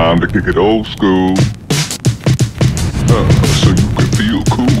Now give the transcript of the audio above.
time to kick it old school. Uh, so you can feel cool.